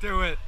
Do it.